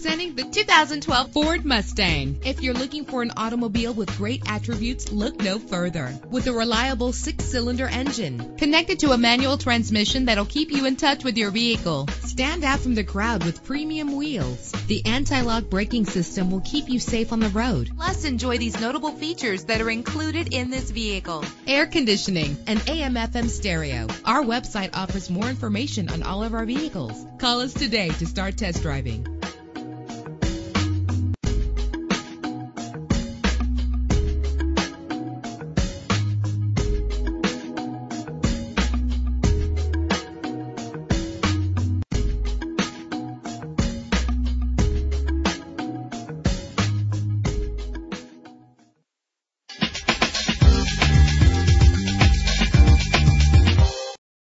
Presenting the 2012 Ford Mustang. If you're looking for an automobile with great attributes, look no further. With a reliable six-cylinder engine connected to a manual transmission that'll keep you in touch with your vehicle. Stand out from the crowd with premium wheels. The anti-lock braking system will keep you safe on the road. Plus, enjoy these notable features that are included in this vehicle. Air conditioning and AM-FM stereo. Our website offers more information on all of our vehicles. Call us today to start test driving.